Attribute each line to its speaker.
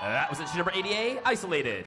Speaker 1: Uh, that was issue number 88, Isolated.